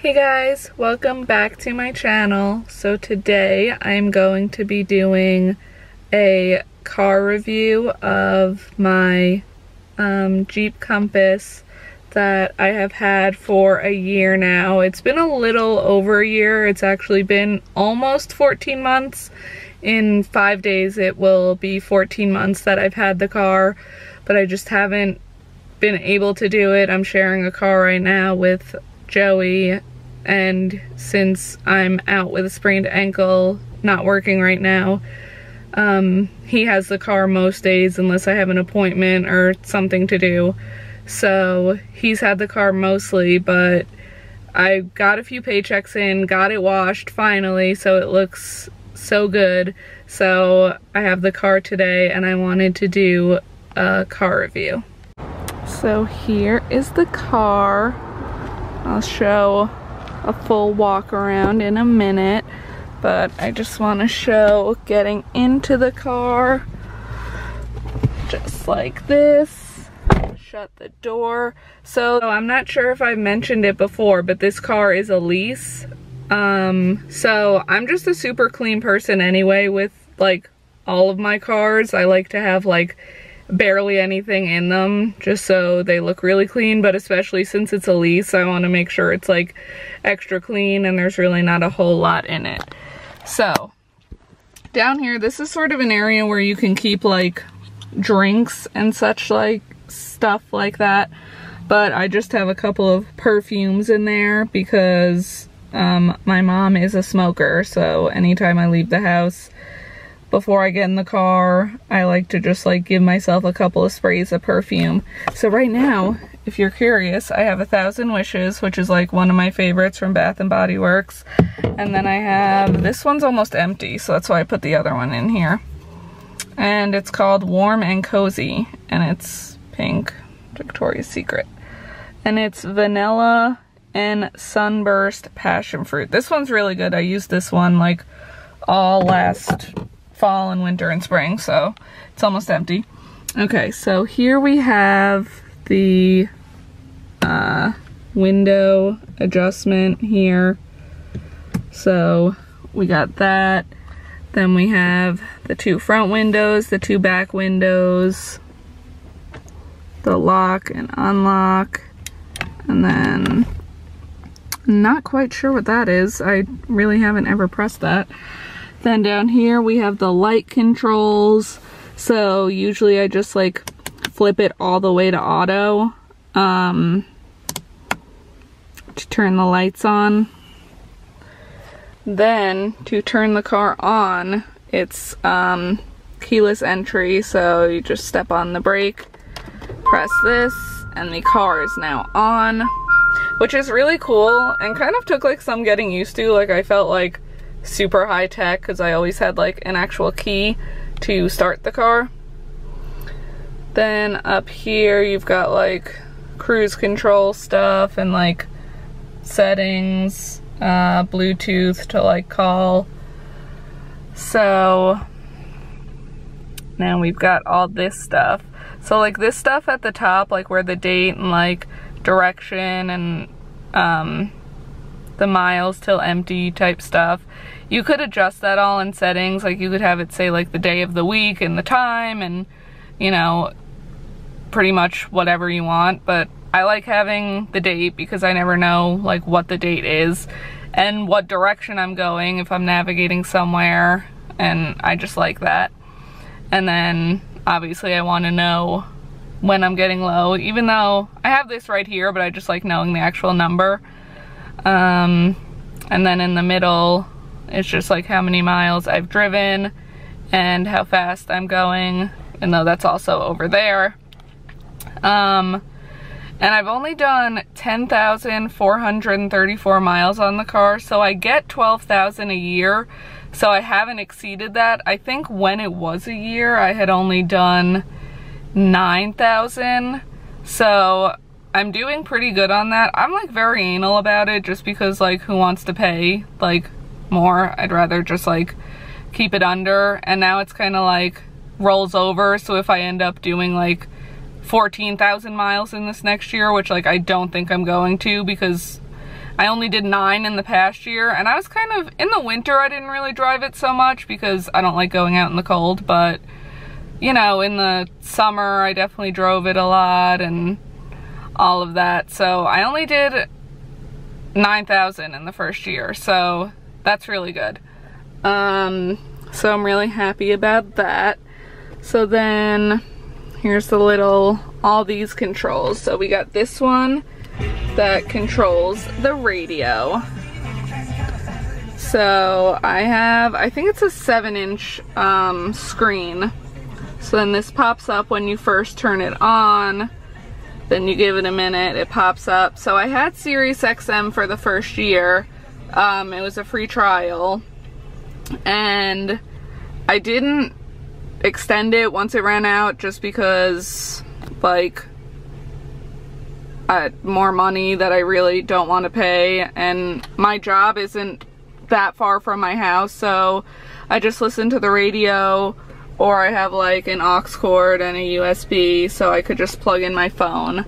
Hey guys, welcome back to my channel. So today I'm going to be doing a car review of my um, Jeep Compass that I have had for a year now. It's been a little over a year. It's actually been almost 14 months. In five days it will be 14 months that I've had the car, but I just haven't been able to do it. I'm sharing a car right now with Joey and since I'm out with a sprained ankle, not working right now, um, he has the car most days unless I have an appointment or something to do. So he's had the car mostly, but I got a few paychecks in, got it washed finally, so it looks so good. So I have the car today and I wanted to do a car review. So here is the car. I'll show a full walk around in a minute, but I just want to show getting into the car just like this. Shut the door. So I'm not sure if I've mentioned it before, but this car is a lease. Um, so I'm just a super clean person anyway with like all of my cars. I like to have like barely anything in them just so they look really clean. But especially since it's a lease I want to make sure it's like extra clean and there's really not a whole lot in it. So down here this is sort of an area where you can keep like drinks and such like stuff like that. But I just have a couple of perfumes in there because um, my mom is a smoker. So anytime I leave the house before I get in the car, I like to just like give myself a couple of sprays of perfume. So right now, if you're curious, I have a Thousand Wishes, which is like one of my favorites from Bath and Body Works. And then I have, this one's almost empty, so that's why I put the other one in here. And it's called Warm and Cozy, and it's pink, Victoria's Secret. And it's vanilla and sunburst passion fruit. This one's really good. I used this one like all last fall and winter and spring, so it's almost empty. Okay, so here we have the uh, window adjustment here. So we got that. Then we have the two front windows, the two back windows, the lock and unlock, and then not quite sure what that is. I really haven't ever pressed that. Then down here we have the light controls. So usually I just like flip it all the way to auto um, to turn the lights on. Then to turn the car on, it's um, keyless entry. So you just step on the brake, press this, and the car is now on. Which is really cool and kind of took like some getting used to. Like I felt like super high tech because I always had like an actual key to start the car. Then up here you've got like cruise control stuff and like settings, uh, Bluetooth to like call. So now we've got all this stuff. So like this stuff at the top, like where the date and like direction and um, the miles till empty type stuff. You could adjust that all in settings, like you could have it say like the day of the week and the time and, you know, pretty much whatever you want, but I like having the date because I never know like what the date is and what direction I'm going if I'm navigating somewhere and I just like that. And then obviously I want to know when I'm getting low, even though I have this right here, but I just like knowing the actual number. Um, and then in the middle, it's just like how many miles I've driven and how fast I'm going, and though that's also over there. Um, and I've only done 10,434 miles on the car, so I get 12,000 a year, so I haven't exceeded that. I think when it was a year, I had only done 9,000, so I'm doing pretty good on that. I'm like very anal about it just because like who wants to pay like more? I'd rather just like keep it under and now it's kind of like rolls over so if I end up doing like 14,000 miles in this next year which like I don't think I'm going to because I only did nine in the past year and I was kind of, in the winter I didn't really drive it so much because I don't like going out in the cold, but you know, in the summer I definitely drove it a lot and all of that. So I only did 9,000 in the first year, so that's really good. Um, so I'm really happy about that. So then here's the little, all these controls. So we got this one that controls the radio. So I have, I think it's a seven inch um, screen. So then this pops up when you first turn it on. Then you give it a minute, it pops up. So I had Sirius XM for the first year. Um, it was a free trial. And I didn't extend it once it ran out just because like more money that I really don't want to pay and my job isn't that far from my house so I just listen to the radio or I have like an aux cord and a USB so I could just plug in my phone.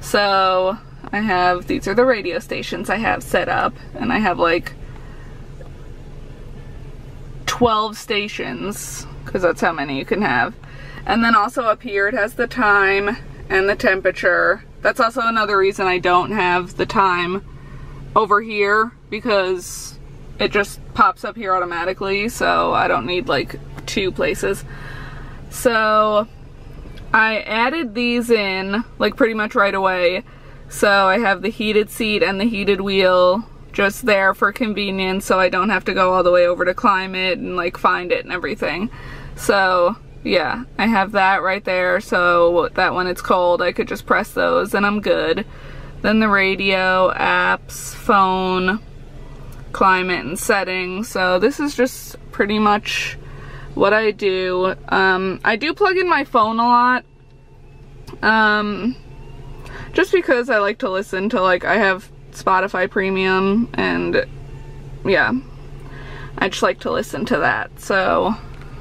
So I have, these are the radio stations I have set up and I have like 12 stations because that's how many you can have. And then also up here it has the time and the temperature. That's also another reason I don't have the time over here because it just pops up here automatically so I don't need like two places. So I added these in like pretty much right away. So I have the heated seat and the heated wheel just there for convenience so I don't have to go all the way over to climb it and like find it and everything. So yeah, I have that right there so that when it's cold I could just press those and I'm good. Then the radio, apps, phone, climate and setting. So this is just pretty much what I do. Um, I do plug in my phone a lot. Um, just because I like to listen to like, I have Spotify premium and yeah, I just like to listen to that. So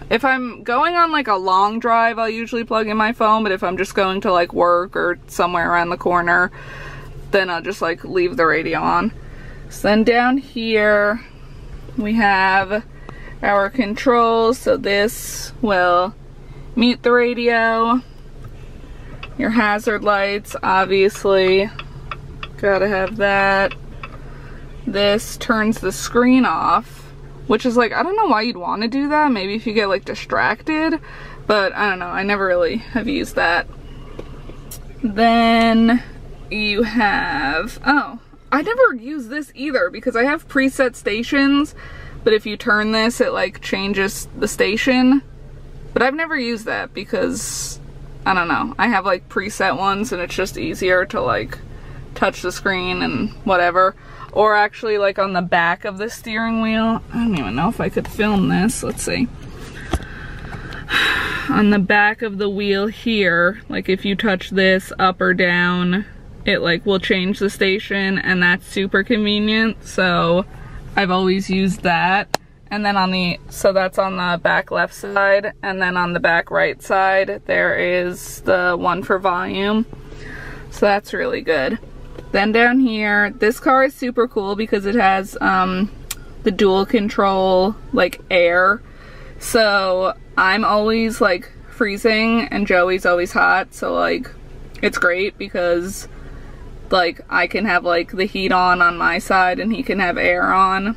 if I'm going on like a long drive, I'll usually plug in my phone, but if I'm just going to like work or somewhere around the corner, then I'll just like leave the radio on. So then down here, we have our controls. So this will mute the radio. Your hazard lights, obviously, gotta have that. This turns the screen off which is like, I don't know why you'd want to do that. Maybe if you get like distracted, but I don't know. I never really have used that. Then you have, oh, I never use this either because I have preset stations, but if you turn this, it like changes the station. But I've never used that because, I don't know, I have like preset ones and it's just easier to like touch the screen and whatever or actually like on the back of the steering wheel. I don't even know if I could film this. Let's see. On the back of the wheel here, like if you touch this up or down, it like will change the station and that's super convenient. So I've always used that. And then on the, so that's on the back left side. And then on the back right side, there is the one for volume. So that's really good. Then down here, this car is super cool because it has um, the dual control, like air. So I'm always like freezing and Joey's always hot. So like, it's great because like I can have like the heat on on my side and he can have air on.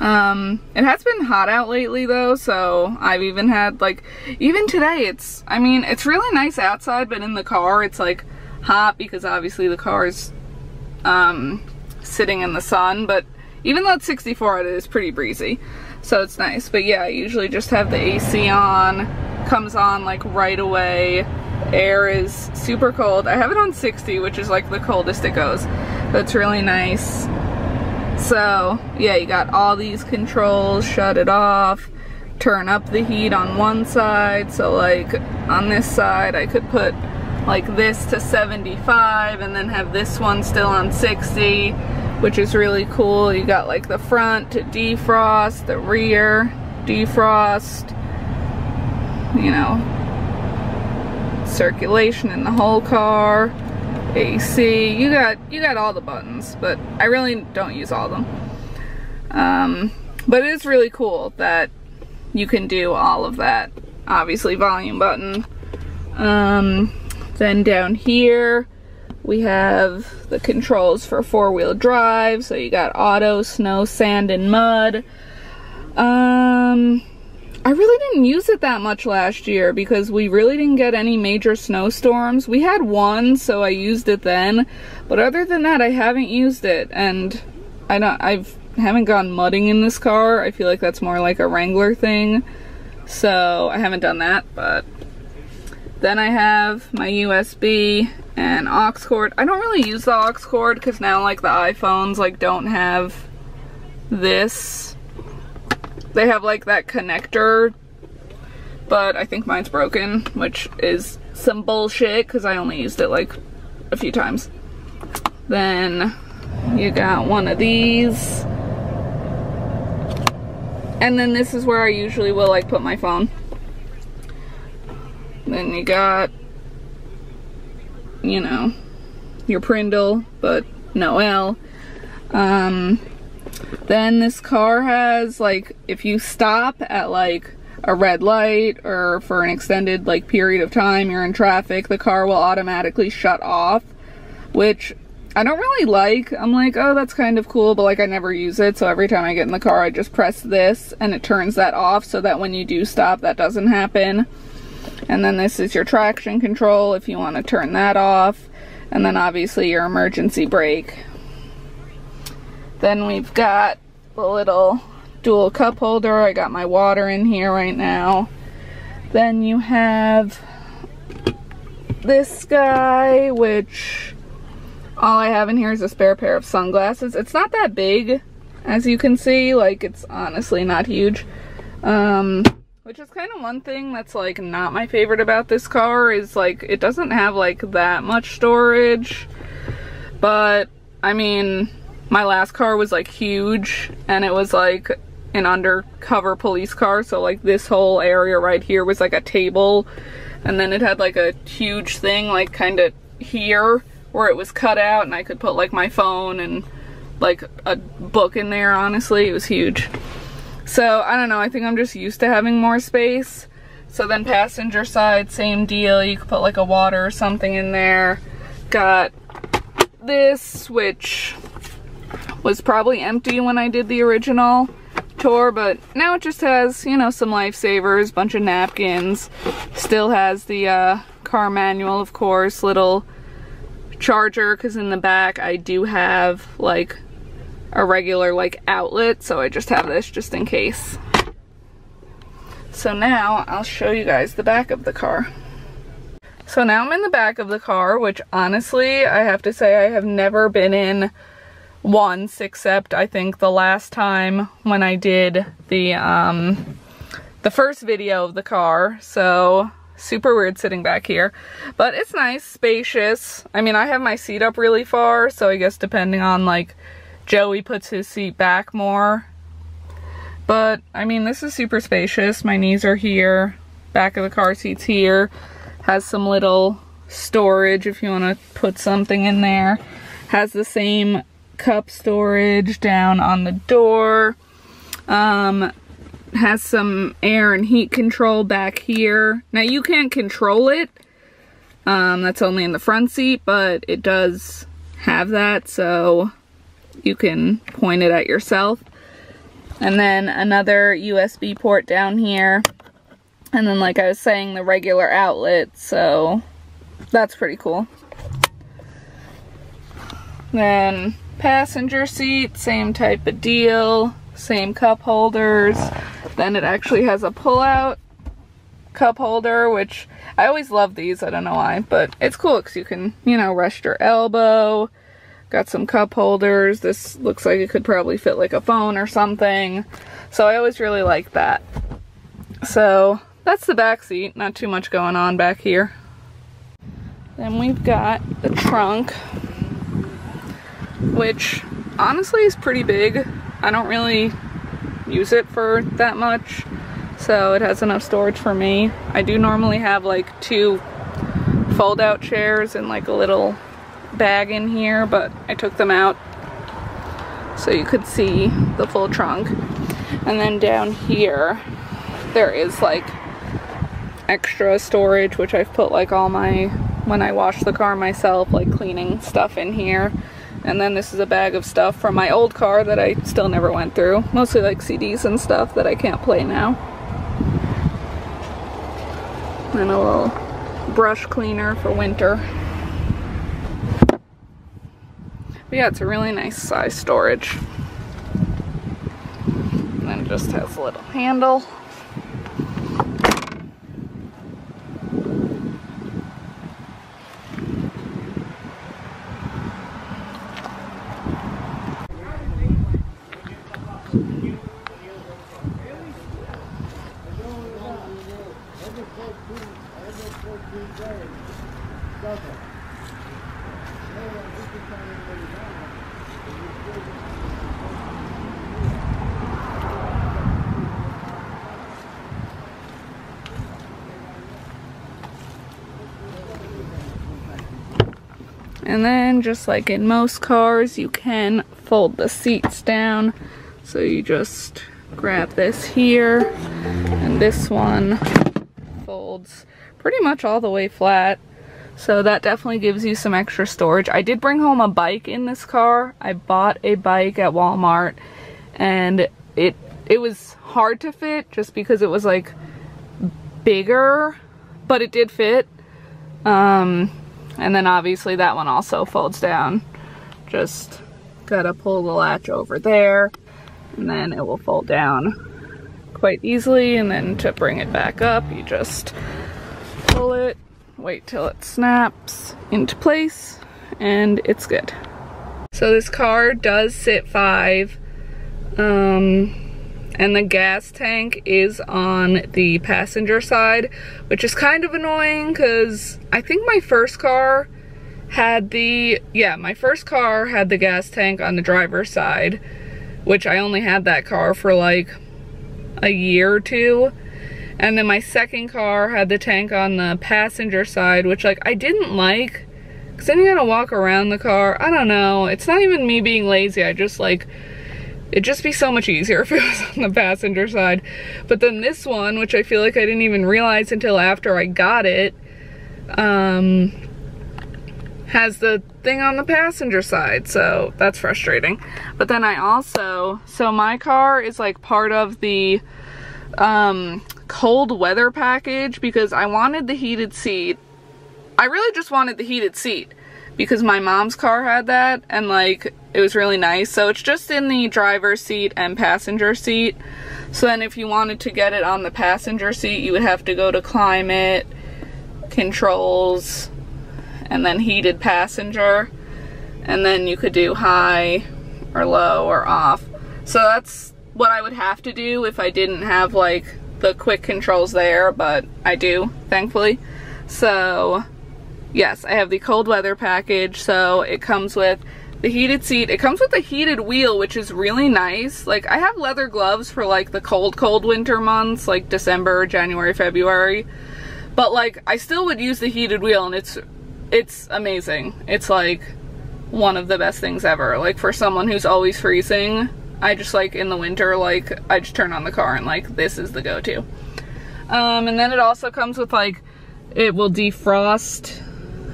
Um, it has been hot out lately though, so I've even had like, even today it's, I mean, it's really nice outside, but in the car it's like hot because obviously the car is um, sitting in the sun, but even though it's 64, it is pretty breezy. So it's nice. But yeah, I usually just have the AC on, comes on like right away. Air is super cold. I have it on 60, which is like the coldest it goes. That's really nice. So yeah, you got all these controls, shut it off, turn up the heat on one side. So like on this side, I could put like this to 75 and then have this one still on 60 which is really cool you got like the front to defrost the rear defrost you know circulation in the whole car AC. You got you got all the buttons, but I really don't use all of them. Um, but it is really cool that you can do all of that. Obviously volume button. Um, then down here we have the controls for four-wheel drive. So you got auto, snow, sand, and mud. Um, I really didn't use it that much last year because we really didn't get any major snowstorms. We had one, so I used it then. But other than that, I haven't used it. And I don't, I've haven't gone mudding in this car. I feel like that's more like a Wrangler thing. So I haven't done that, but then I have my USB and aux cord. I don't really use the aux cord because now like the iPhones like don't have this. They have like that connector, but I think mine's broken, which is some bullshit because I only used it like a few times. Then you got one of these. And then this is where I usually will like put my phone. Then you got, you know, your Prindle, but no L. Um, then this car has like, if you stop at like a red light or for an extended like period of time you're in traffic, the car will automatically shut off, which I don't really like. I'm like, oh, that's kind of cool, but like I never use it. So every time I get in the car, I just press this and it turns that off so that when you do stop, that doesn't happen. And then this is your traction control if you want to turn that off. And then obviously your emergency brake. Then we've got the little dual cup holder. I got my water in here right now. Then you have this guy, which all I have in here is a spare pair of sunglasses. It's not that big, as you can see. Like, it's honestly not huge. Um, which is kind of one thing that's like not my favorite about this car is like it doesn't have like that much storage. But I mean, my last car was like huge and it was like an undercover police car. So like this whole area right here was like a table and then it had like a huge thing like kind of here where it was cut out and I could put like my phone and like a book in there honestly. It was huge. So I don't know, I think I'm just used to having more space. So then passenger side, same deal. You could put like a water or something in there. Got this, which was probably empty when I did the original tour, but now it just has, you know, some lifesavers, bunch of napkins. Still has the uh, car manual, of course, little charger, because in the back I do have like a regular like outlet so I just have this just in case. So now I'll show you guys the back of the car. So now I'm in the back of the car which honestly I have to say I have never been in once except I think the last time when I did the um the first video of the car so super weird sitting back here but it's nice spacious I mean I have my seat up really far so I guess depending on like Joey puts his seat back more. But, I mean, this is super spacious. My knees are here. Back of the car seat's here. Has some little storage if you want to put something in there. Has the same cup storage down on the door. Um, has some air and heat control back here. Now you can't control it. Um, that's only in the front seat, but it does have that, so you can point it at yourself. And then another USB port down here. And then like I was saying, the regular outlet, so that's pretty cool. Then passenger seat, same type of deal, same cup holders. Then it actually has a pull-out cup holder, which I always love these, I don't know why, but it's cool because you can, you know, rest your elbow, Got some cup holders. This looks like it could probably fit like a phone or something. So I always really like that. So that's the back seat. Not too much going on back here. Then we've got the trunk, which honestly is pretty big. I don't really use it for that much. So it has enough storage for me. I do normally have like two fold out chairs and like a little bag in here, but I took them out so you could see the full trunk. And then down here, there is like extra storage, which I've put like all my, when I wash the car myself, like cleaning stuff in here. And then this is a bag of stuff from my old car that I still never went through. Mostly like CDs and stuff that I can't play now. And a little brush cleaner for winter. But yeah, it's a really nice size storage. And then it just has a little handle. And then just like in most cars, you can fold the seats down. So you just grab this here and this one folds pretty much all the way flat. So that definitely gives you some extra storage. I did bring home a bike in this car. I bought a bike at Walmart and it it was hard to fit just because it was like bigger, but it did fit. Um, and then obviously that one also folds down. Just gotta pull the latch over there and then it will fold down quite easily. And then to bring it back up, you just pull it, wait till it snaps into place and it's good. So this car does sit five. Um, and the gas tank is on the passenger side, which is kind of annoying because I think my first car had the, yeah, my first car had the gas tank on the driver's side, which I only had that car for like a year or two. And then my second car had the tank on the passenger side, which like I didn't like because then you gotta walk around the car. I don't know. It's not even me being lazy. I just like It'd just be so much easier if it was on the passenger side. But then this one, which I feel like I didn't even realize until after I got it, um, has the thing on the passenger side, so that's frustrating. But then I also, so my car is like part of the um, cold weather package because I wanted the heated seat. I really just wanted the heated seat because my mom's car had that and like it was really nice. So it's just in the driver's seat and passenger seat. So then if you wanted to get it on the passenger seat, you would have to go to climate, controls, and then heated passenger. And then you could do high or low or off. So that's what I would have to do if I didn't have like the quick controls there, but I do, thankfully. So yes, I have the cold weather package. So it comes with the heated seat. It comes with a heated wheel, which is really nice. Like I have leather gloves for like the cold, cold winter months, like December, January, February. But like I still would use the heated wheel and it's it's amazing. It's like one of the best things ever. Like for someone who's always freezing, I just like in the winter, like I just turn on the car and like this is the go-to. Um, and then it also comes with like, it will defrost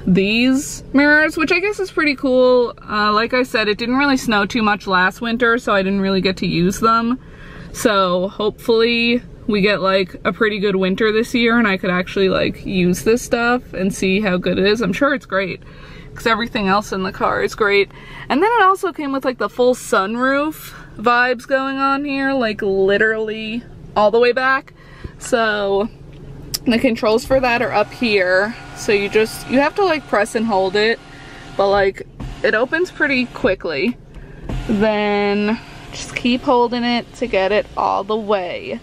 these mirrors, which I guess is pretty cool. Uh, like I said, it didn't really snow too much last winter, so I didn't really get to use them. So hopefully we get like a pretty good winter this year and I could actually like use this stuff and see how good it is. I'm sure it's great because everything else in the car is great. And then it also came with like the full sunroof vibes going on here, like literally all the way back. So the controls for that are up here. So you just, you have to like press and hold it, but like it opens pretty quickly. Then just keep holding it to get it all the way.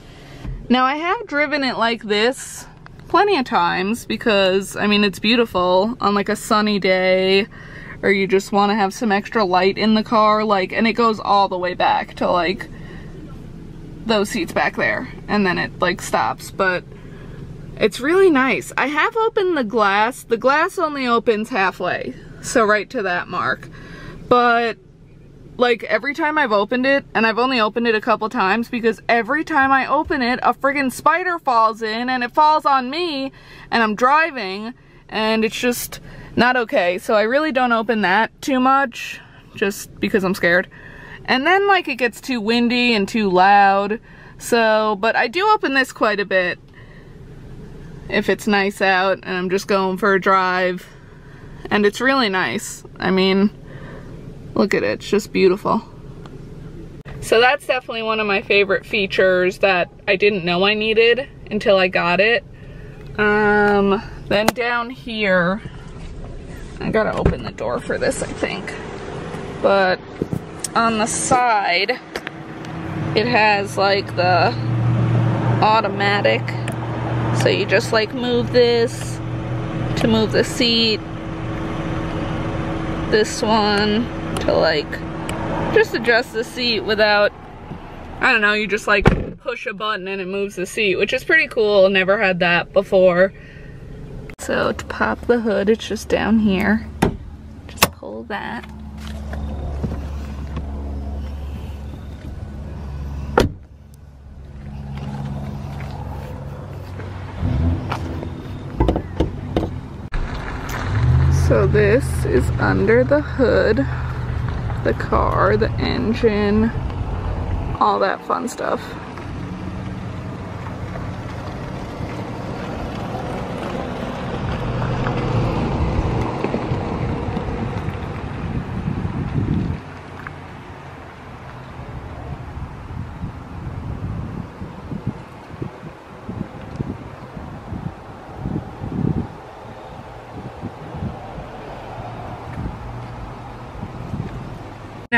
Now I have driven it like this plenty of times because I mean it's beautiful on like a sunny day or you just want to have some extra light in the car like and it goes all the way back to like those seats back there and then it like stops but it's really nice. I have opened the glass. The glass only opens halfway. So right to that mark. But like every time I've opened it, and I've only opened it a couple times because every time I open it, a friggin' spider falls in and it falls on me and I'm driving and it's just not okay. So I really don't open that too much just because I'm scared. And then like it gets too windy and too loud. So, but I do open this quite a bit if it's nice out and I'm just going for a drive. And it's really nice. I mean, Look at it, it's just beautiful. So that's definitely one of my favorite features that I didn't know I needed until I got it. Um, then down here, I gotta open the door for this, I think. But on the side, it has like the automatic. So you just like move this to move the seat. This one to like just adjust the seat without, I don't know, you just like push a button and it moves the seat, which is pretty cool. Never had that before. So to pop the hood, it's just down here. Just pull that. So this is under the hood the car, the engine, all that fun stuff.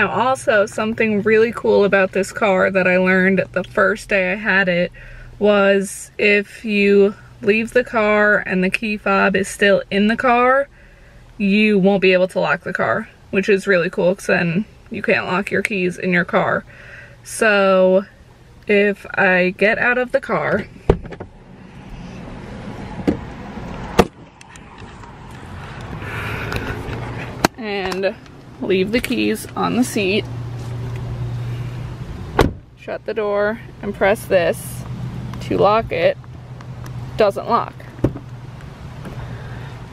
Now also something really cool about this car that I learned the first day I had it was if you leave the car and the key fob is still in the car, you won't be able to lock the car, which is really cool because then you can't lock your keys in your car. So if I get out of the car, and leave the keys on the seat, shut the door, and press this to lock it, doesn't lock.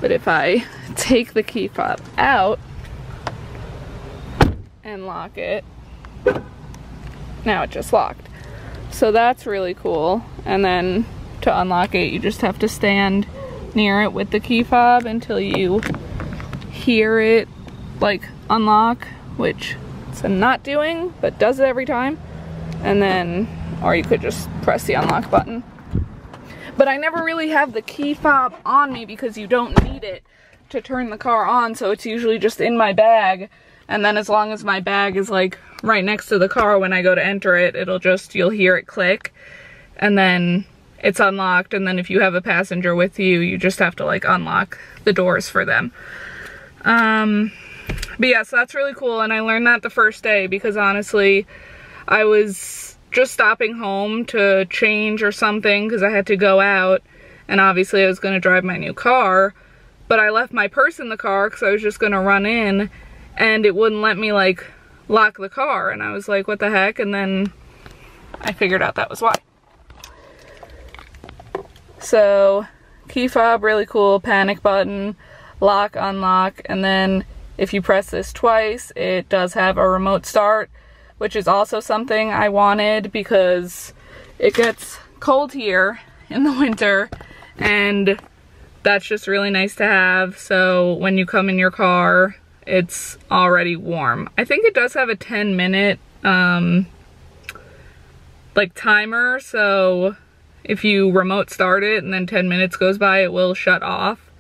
But if I take the key fob out and lock it, now it just locked. So that's really cool. And then to unlock it, you just have to stand near it with the key fob until you hear it like unlock, which it's not doing, but does it every time. And then, or you could just press the unlock button. But I never really have the key fob on me because you don't need it to turn the car on, so it's usually just in my bag. And then as long as my bag is like right next to the car when I go to enter it, it'll just, you'll hear it click. And then it's unlocked. And then if you have a passenger with you, you just have to like unlock the doors for them. Um, but yeah, so that's really cool. And I learned that the first day because honestly, I was just stopping home to change or something because I had to go out. And obviously I was going to drive my new car. But I left my purse in the car because I was just going to run in. And it wouldn't let me like lock the car. And I was like, what the heck? And then I figured out that was why. So key fob, really cool, panic button, lock, unlock, and then if you press this twice, it does have a remote start, which is also something I wanted because it gets cold here in the winter and that's just really nice to have. So when you come in your car, it's already warm. I think it does have a 10 minute um, like timer. So if you remote start it and then 10 minutes goes by, it will shut off,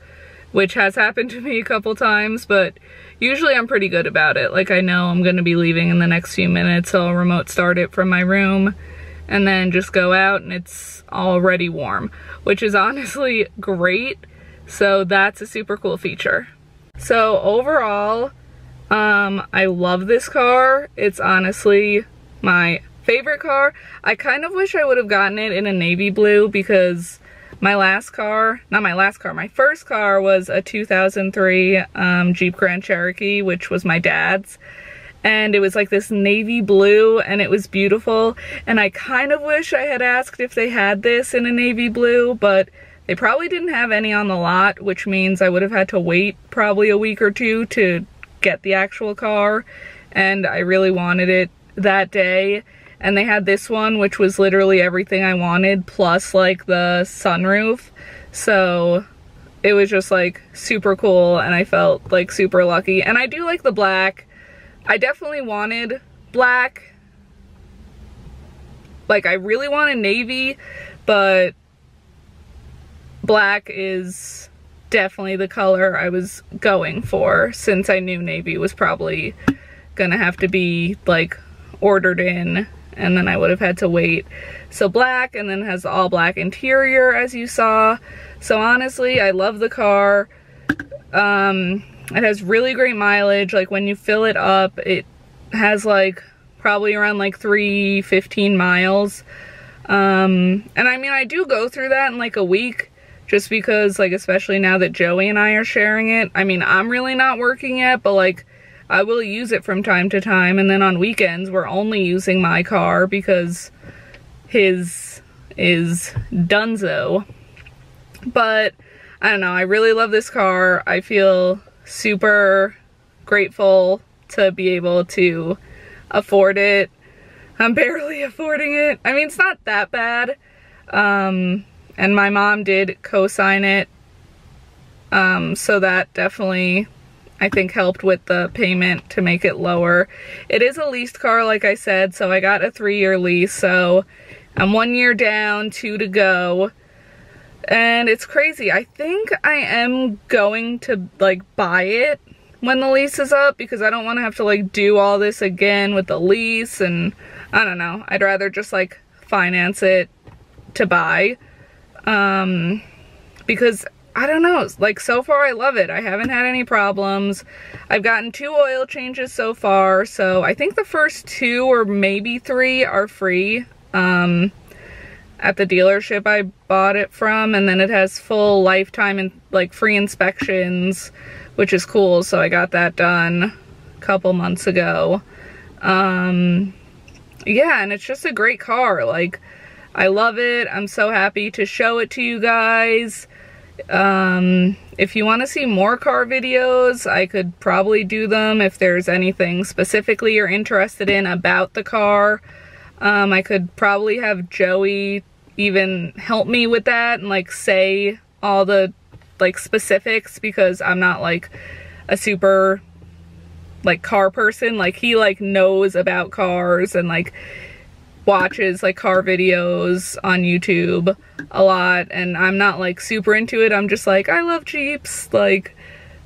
which has happened to me a couple times, but usually I'm pretty good about it. Like I know I'm gonna be leaving in the next few minutes, so I'll remote start it from my room and then just go out and it's already warm, which is honestly great. So that's a super cool feature. So overall, um, I love this car. It's honestly my favorite car. I kind of wish I would have gotten it in a navy blue because my last car, not my last car, my first car was a 2003 um, Jeep Grand Cherokee, which was my dad's. And it was like this navy blue and it was beautiful. And I kind of wish I had asked if they had this in a navy blue, but they probably didn't have any on the lot, which means I would have had to wait probably a week or two to get the actual car. And I really wanted it that day and they had this one which was literally everything I wanted plus like the sunroof. So it was just like super cool and I felt like super lucky. And I do like the black. I definitely wanted black. Like I really wanted navy but black is definitely the color I was going for since I knew navy was probably gonna have to be like ordered in and then I would have had to wait. So black and then has all black interior as you saw. So honestly, I love the car. Um, it has really great mileage. Like when you fill it up, it has like probably around like 315 miles. Um, and I mean, I do go through that in like a week just because like, especially now that Joey and I are sharing it. I mean, I'm really not working yet, but like I will use it from time to time and then on weekends we're only using my car because his is dunzo. But I don't know, I really love this car. I feel super grateful to be able to afford it. I'm barely affording it. I mean, it's not that bad. Um, and my mom did co-sign it. Um, so that definitely I think helped with the payment to make it lower. It is a leased car, like I said, so I got a three-year lease, so I'm one year down, two to go. And it's crazy. I think I am going to, like, buy it when the lease is up because I don't want to have to, like, do all this again with the lease, and I don't know. I'd rather just, like, finance it to buy. Um, because I don't know, like so far I love it. I haven't had any problems. I've gotten two oil changes so far, so I think the first two or maybe three are free um, at the dealership I bought it from, and then it has full lifetime and like free inspections, which is cool, so I got that done a couple months ago. Um, yeah, and it's just a great car. Like, I love it. I'm so happy to show it to you guys. Um, if you want to see more car videos, I could probably do them if there's anything specifically you're interested in about the car. Um, I could probably have Joey even help me with that and like say all the like specifics because I'm not like a super like car person. Like he like knows about cars and like watches like car videos on YouTube a lot and I'm not like super into it. I'm just like, I love Jeeps. Like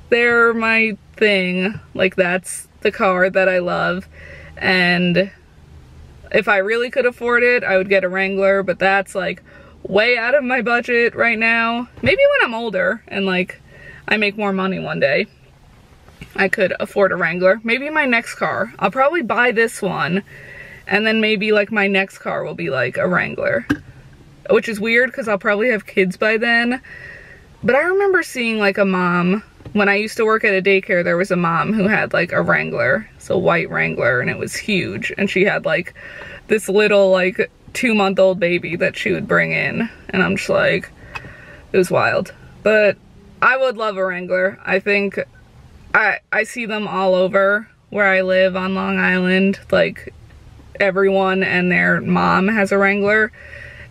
they're my thing. Like that's the car that I love. And if I really could afford it, I would get a Wrangler, but that's like way out of my budget right now. Maybe when I'm older and like I make more money one day, I could afford a Wrangler. Maybe my next car. I'll probably buy this one and then maybe like my next car will be like a Wrangler. Which is weird because I'll probably have kids by then. But I remember seeing like a mom, when I used to work at a daycare, there was a mom who had like a Wrangler. A white Wrangler and it was huge. And she had like this little like two month old baby that she would bring in. And I'm just like, it was wild. But I would love a Wrangler. I think I, I see them all over where I live on Long Island. Like everyone and their mom has a Wrangler.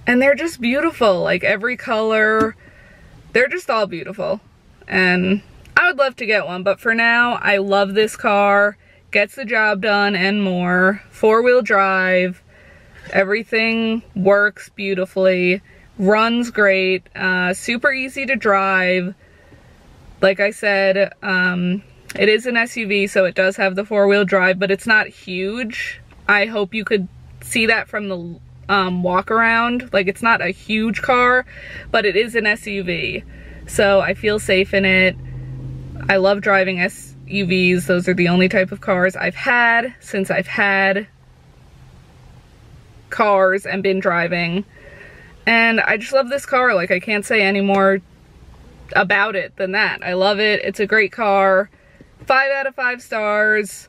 And they're just beautiful, like every color. They're just all beautiful. And I would love to get one, but for now, I love this car. Gets the job done and more. Four-wheel drive. Everything works beautifully. Runs great. Uh, super easy to drive. Like I said, um, it is an SUV, so it does have the four-wheel drive, but it's not huge. I hope you could see that from the um, walk around. Like it's not a huge car, but it is an SUV. So I feel safe in it. I love driving SUVs. Those are the only type of cars I've had since I've had cars and been driving. And I just love this car. Like I can't say any more about it than that. I love it. It's a great car. Five out of five stars.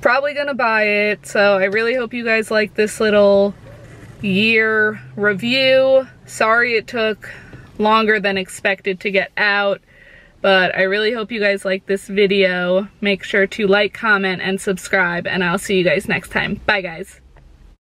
Probably gonna buy it. So I really hope you guys like this little year review. Sorry it took longer than expected to get out. But I really hope you guys like this video. Make sure to like, comment, and subscribe, and I'll see you guys next time. Bye, guys.